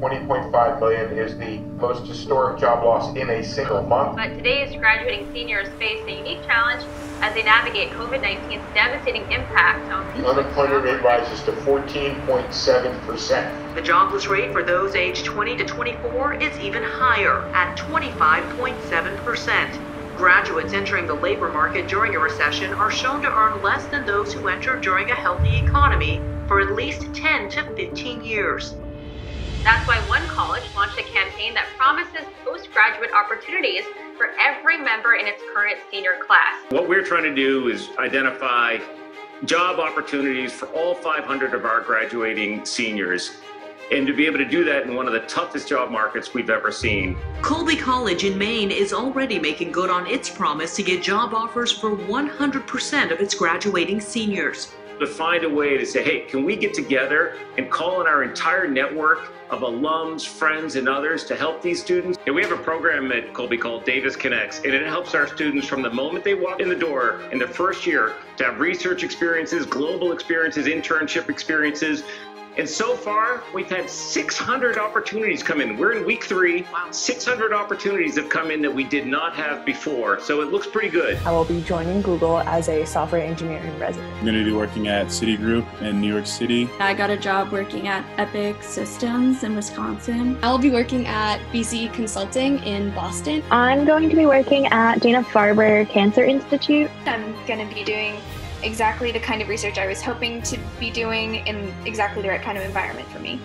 20.5 million is the most historic job loss in a single month. But today's graduating seniors face a unique challenge as they navigate COVID-19's devastating impact on the unemployment rate rises to 14.7%. The jobless rate for those aged 20 to 24 is even higher at 25.7%. Graduates entering the labor market during a recession are shown to earn less than those who enter during a healthy economy for at least 10 to 15 years. That's why one college launched a campaign that promises postgraduate opportunities for every member in its current senior class. What we're trying to do is identify job opportunities for all 500 of our graduating seniors and to be able to do that in one of the toughest job markets we've ever seen. Colby College in Maine is already making good on its promise to get job offers for 100% of its graduating seniors. To find a way to say, hey, can we get together and call on our entire network of alums, friends, and others to help these students? And we have a program at Colby called Davis Connects, and it helps our students from the moment they walk in the door in the first year to have research experiences, global experiences, internship experiences, and so far, we've had 600 opportunities come in. We're in week three. Wow. 600 opportunities have come in that we did not have before. So it looks pretty good. I will be joining Google as a software engineering resident. I'm going to be working at Citigroup in New York City. I got a job working at Epic Systems in Wisconsin. I will be working at BC Consulting in Boston. I'm going to be working at Dana Farber Cancer Institute. I'm going to be doing exactly the kind of research I was hoping to be doing in exactly the right kind of environment for me.